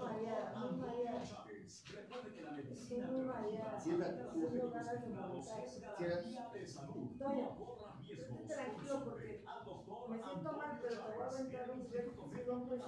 mareada, muy mareada. Recuerde que la medicina muy vomitar. Toño, estate tranquilo porque me siento mal, pero te voy a aventar un muy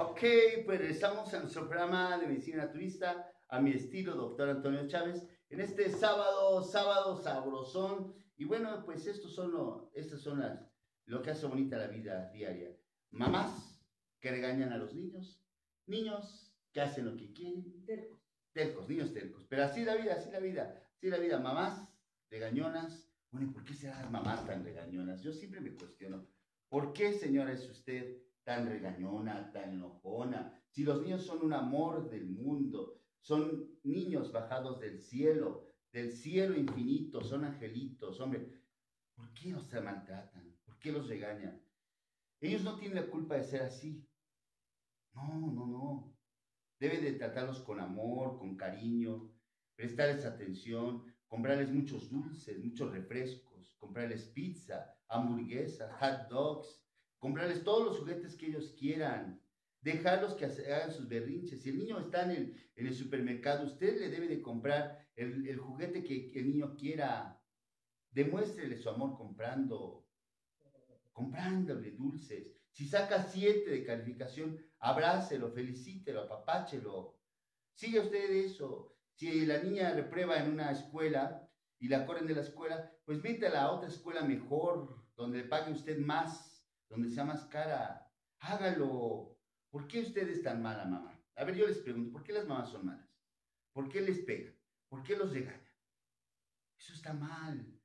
Ok, pues regresamos a nuestro programa de medicina naturista, a mi estilo, doctor Antonio Chávez, en este sábado, sábado sabrosón. Y bueno, pues estos son lo, estas son las, lo que hace bonita la vida diaria. Mamás que regañan a los niños, niños que hacen lo que quieren, Tercos. tercos, niños tercos. Pero así la vida, así la vida, así la vida. Mamás regañonas. Bueno, ¿y por qué serán las mamás tan regañonas? Yo siempre me cuestiono, ¿por qué, señora, es usted tan regañona, tan enojona? Si los niños son un amor del mundo, son niños bajados del cielo, del cielo infinito, son angelitos, hombre, ¿por qué los maltratan? ¿Por qué los regañan? Ellos no tienen la culpa de ser así. No, no, no. Debe de tratarlos con amor, con cariño, prestarles atención, comprarles muchos dulces, muchos refrescos, comprarles pizza, hamburguesas, hot dogs, comprarles todos los juguetes que ellos quieran, dejarlos que hagan sus berrinches. Si el niño está en el, en el supermercado, usted le debe de comprar el, el juguete que, que el niño quiera. Demuéstrele su amor comprando, comprándole dulces. Si saca siete de calificación, abrácelo, felicítelo, apapáchelo. Sigue usted eso. Si la niña reprueba en una escuela y la corren de la escuela, pues métala a otra escuela mejor, donde le pague usted más, donde sea más cara. Hágalo. ¿Por qué usted es tan mala, mamá? A ver, yo les pregunto, ¿por qué las mamás son malas? ¿Por qué les pegan? ¿Por qué los regañan? Eso está mal.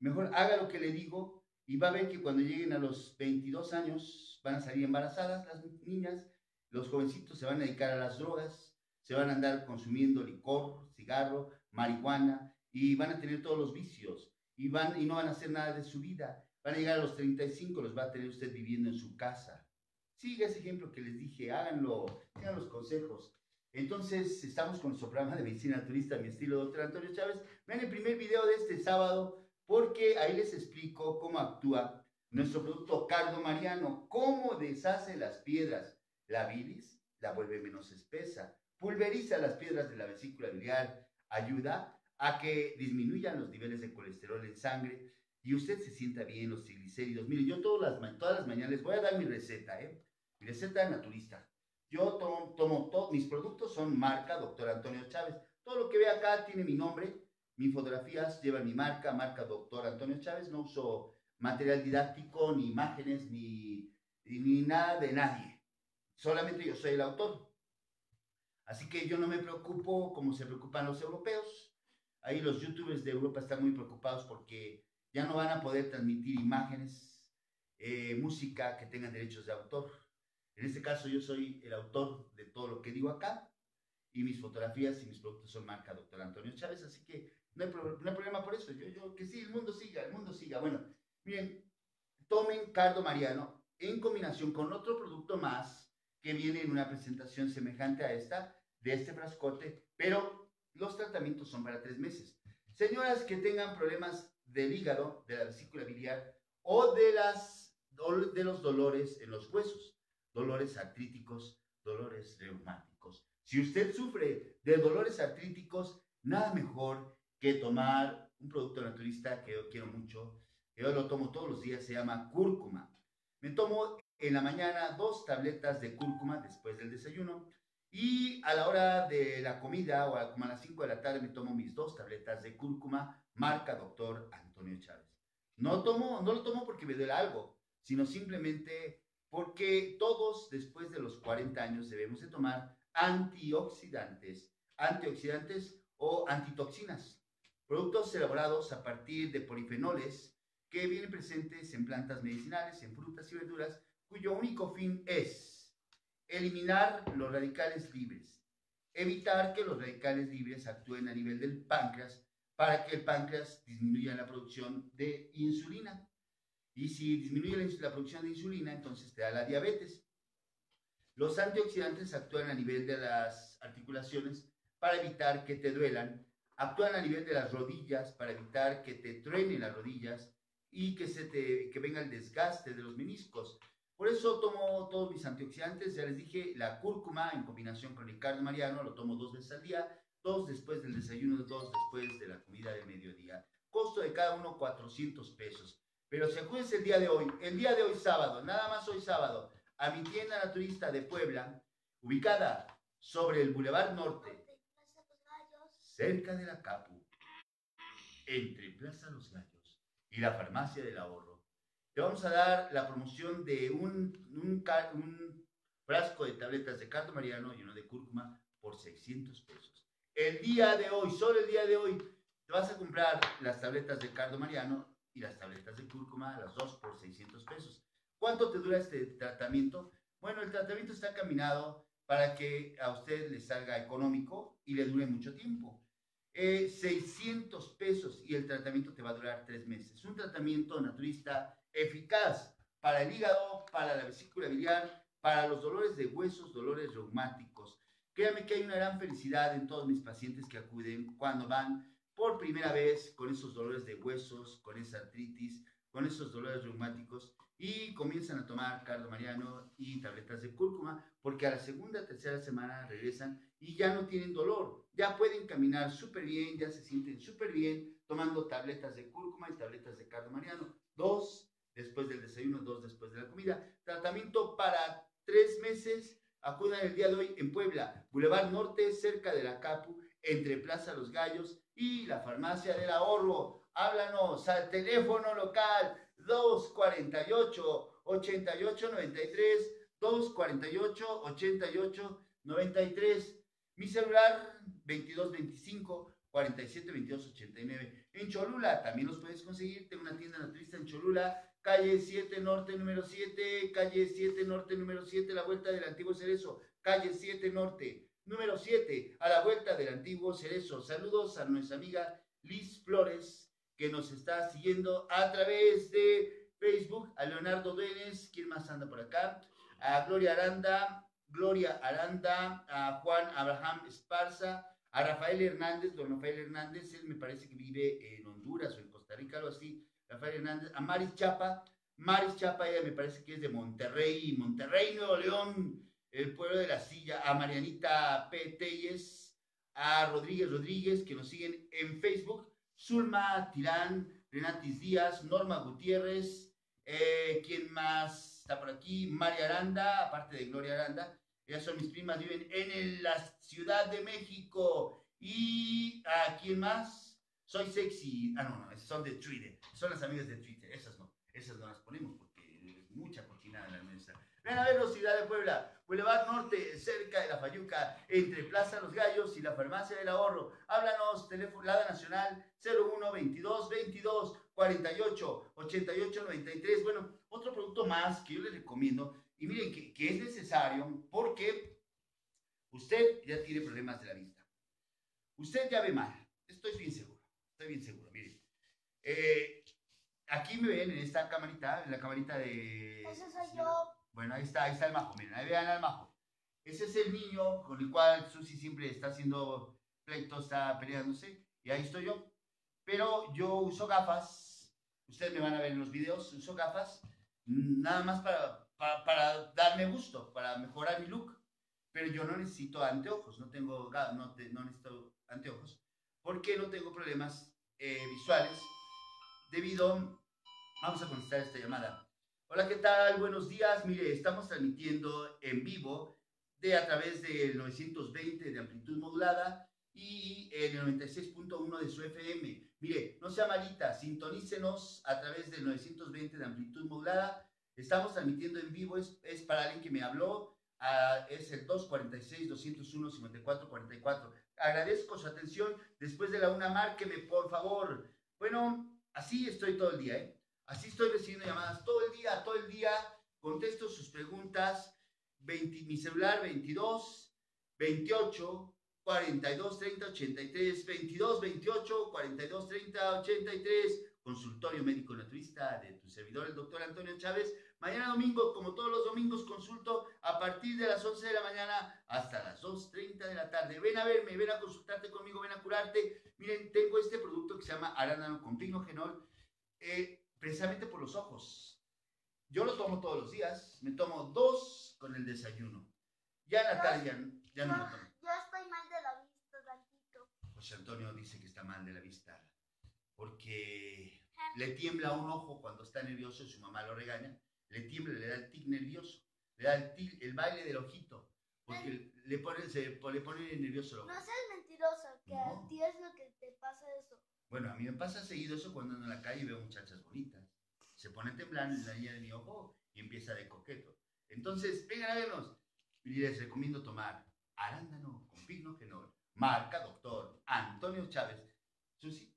Mejor haga lo que le digo y va a ver que cuando lleguen a los 22 años van a salir embarazadas las niñas, los jovencitos se van a dedicar a las drogas, se van a andar consumiendo licor, cigarro, marihuana y van a tener todos los vicios y, van, y no van a hacer nada de su vida. Van a llegar a los 35, los va a tener usted viviendo en su casa. Siga ese ejemplo que les dije, háganlo, sigan los consejos. Entonces, estamos con nuestro programa de medicina turista, mi estilo doctor Antonio Chávez. Vean el primer video de este sábado, porque ahí les explico cómo actúa nuestro producto Cardo Mariano, cómo deshace las piedras. La bilis la vuelve menos espesa, pulveriza las piedras de la vesícula biliar, ayuda a que disminuyan los niveles de colesterol en sangre y usted se sienta bien, los triglicéridos. Mire, yo todas las, todas las mañanas voy a dar mi receta, ¿eh? Mi receta naturista. Yo tomo, tomo todos mis productos, son marca Doctor Antonio Chávez. Todo lo que ve acá tiene mi nombre, mis fotografías llevan mi marca, marca Doctor Antonio Chávez. No uso material didáctico, ni imágenes, ni, ni nada de nadie. Solamente yo soy el autor. Así que yo no me preocupo como se preocupan los europeos. Ahí los youtubers de Europa están muy preocupados porque ya no van a poder transmitir imágenes, eh, música que tengan derechos de autor. En este caso yo soy el autor de todo lo que digo acá y mis fotografías y mis productos son marca Doctor Antonio Chávez, así que no hay, problema por eso. Yo, yo, que sí, el mundo siga, el mundo siga. Bueno, miren, tomen Cardo Mariano en combinación con otro producto más que viene en una presentación semejante a esta, de este frascote, pero los tratamientos son para tres meses. Señoras que tengan problemas del hígado, de la vesícula biliar o de, las, los dolores en los huesos, dolores artríticos, dolores reumáticos. Si usted sufre de dolores artríticos, nada mejor que tomar un producto naturista que yo quiero mucho, que yo lo tomo todos los días, se llama cúrcuma. Me tomo en la mañana dos tabletas de cúrcuma después del desayuno y a la hora de la comida o a, como a las 5 de la tarde me tomo mis dos tabletas de cúrcuma marca Doctor Antonio Chávez. No, tomo, no lo tomo porque me duele algo, sino simplemente porque todos después de los 40 años debemos de tomar antioxidantes, antioxidantes o antitoxinas, productos elaborados a partir de polifenoles que vienen presentes en plantas medicinales, en frutas y verduras, cuyo único fin es eliminar los radicales libres, evitar que los radicales libres actúen a nivel del páncreas para que el páncreas disminuya la producción de insulina. Y si disminuye la, producción de insulina, entonces te da la diabetes. Los antioxidantes actúan a nivel de las, articulaciones para evitar que te duelan. Actúan a nivel de las rodillas para evitar que te truenen las rodillas y que, se te, que venga el desgaste de los meniscos. Por eso tomo todos mis antioxidantes, ya les dije, la cúrcuma en combinación con el cardio mariano, lo tomo dos veces al día, dos después del desayuno, dos después de la comida de mediodía. Costo de cada uno 400 pesos. Pero si acudes el día de hoy, el día de hoy sábado, nada más hoy sábado, a mi tienda naturista de Puebla, ubicada sobre el Boulevard Norte, cerca de la Capu, entre Plaza Los Gallos y la Farmacia del Ahorro, te vamos a dar la promoción de un, un, un frasco de tabletas de cardo mariano y uno de cúrcuma por 600 pesos. El día de hoy, solo el día de hoy, te vas a comprar las tabletas de cardo mariano y las tabletas de cúrcuma, las dos por 600 pesos. ¿Cuánto te dura este tratamiento? Bueno, el tratamiento está caminado para que a usted le salga económico y le dure mucho tiempo. 600 eh, pesos y el tratamiento te va a durar tres meses. Un tratamiento naturista eficaz para el hígado, para la vesícula biliar, para los dolores de huesos, dolores reumáticos. Créame que hay una gran felicidad en todos mis pacientes que acuden cuando van por primera vez con esos dolores de huesos, con esa artritis, con esos dolores reumáticos y comienzan a tomar cardo mariano y tabletas de cúrcuma porque a la segunda, tercera semana regresan y ya no tienen dolor, ya pueden caminar súper bien, ya se sienten súper bien tomando tabletas de cúrcuma y tabletas de cardo mariano. Dos después del desayuno, dos después de la comida. Tratamiento para tres meses. Acudan el día de hoy en Puebla, Boulevard Norte, cerca de la Capu, entre Plaza Los Gallos y la Farmacia del Ahorro. Háblanos al teléfono local 248 8893 248 8893 Mi celular 2225 472289 En Cholula también los puedes conseguir. Tengo una tienda naturista en Cholula, calle 7 Norte número 7, calle 7 Norte número 7, la vuelta del antiguo Cerezo, calle 7 Norte número 7, a la vuelta del antiguo Cerezo. Saludos a nuestra amiga Liz Flores, que nos está siguiendo a través de Facebook, a Leonardo Denes, ¿quién más anda por acá? A Gloria Aranda, Gloria Aranda, a Juan Abraham Esparza, a Rafael Hernández, don Rafael Hernández, él me parece que vive en Honduras o en Costa Rica, algo así, Rafael Hernández, a Maris Chapa, Maris Chapa, ella me parece que es de Monterrey, Monterrey, Nuevo León, el pueblo de la silla, a Marianita P. Telles, a Rodríguez Rodríguez, que nos siguen en Facebook, Zulma Tirán, Renatis Díaz, Norma Gutiérrez, eh, ¿quién más está por aquí? María Aranda, aparte de Gloria Aranda, ellas son mis primas, viven en la Ciudad de México. ¿Y a quién más? Soy sexy. Ah, no, no, son de Twitter. Son las amigas de Twitter. Esas no, esas no las ponemos porque es mucha cochinada la mesa. Ven a ver Ciudad de Puebla. Boulevard Norte, cerca de la Fayuca, entre Plaza Los Gallos y la Farmacia del Ahorro. Háblanos, teléfono Lada Nacional 01 22 22 48 88 93. Bueno, otro producto más que yo les recomiendo y miren que, que es necesario porque usted ya tiene problemas de la vista. Usted ya ve mal. Estoy bien seguro. Estoy bien seguro. Miren. Eh, aquí me ven en esta camarita, en la camarita de... Ese soy yo. Bueno, ahí está, ahí está el majo, miren, ahí vean al majo. Ese es el niño con el cual Susi siempre está haciendo pleito, está peleándose, y ahí estoy yo. Pero yo uso gafas, ustedes me van a ver en los videos, uso gafas, nada más para, para, darme gusto, para mejorar mi look. Pero yo no necesito anteojos, no tengo, no, no necesito anteojos, porque no tengo problemas eh, visuales debido, vamos a contestar esta llamada. Hola, ¿qué tal? Buenos días. Mire, estamos transmitiendo en vivo de a través del 920 de amplitud modulada y el 96.1 de su FM. Mire, no sea malita, sintonícenos a través del 920 de amplitud modulada. Estamos transmitiendo en vivo, es, es para alguien que me habló, es el 246-201-5444. Agradezco su atención. Después de la una, márqueme, por favor. Bueno, así estoy todo el día, ¿eh? Así estoy recibiendo llamadas todo el día, todo el día. Contesto sus preguntas. mi celular 22 28 42 30 83 22 28 42 30 83 consultorio médico naturista de tu servidor, el doctor Antonio Chávez. Mañana domingo, como todos los domingos, consulto a partir de las 11 de la mañana hasta las 2.30 de la tarde. Ven a verme, ven a consultarte conmigo, ven a curarte. Miren, tengo este producto que se llama arándano con pignogenol, eh, precisamente por los ojos. Yo lo tomo todos los días, me tomo dos con el desayuno. Ya en la tarde ya, ya no lo tomo. Yo estoy mal de la vista, tantito. José Antonio dice que está mal de la vista porque le tiembla un ojo cuando está nervioso y su mamá lo regaña, le tiembla, le da el tic nervioso, le da el, tic- el baile del ojito, porque le pone, se, le pone nervioso el ojo. No seas mentiroso, que No. a ti es lo que te pasa eso. Bueno, a mí me pasa seguido eso cuando ando en la calle y veo muchachas bonitas. Se pone a temblar en la niña de mi ojo y empieza de coqueto. Entonces, vengan a vernos. Y les recomiendo tomar arándano con pignogenol, marca doctor Antonio Chávez. Susi,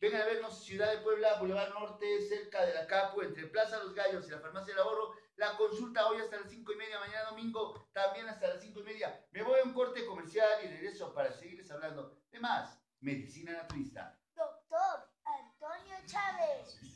vengan a vernos, Ciudad de Puebla, Boulevard Norte, cerca de la Capu, entre Plaza Los Gallos y la Farmacia del Ahorro. La consulta hoy hasta las cinco y media, mañana domingo también hasta las cinco y media. Me voy a un corte comercial y regreso para seguirles hablando de más medicina naturista. Doctor Antonio Chávez.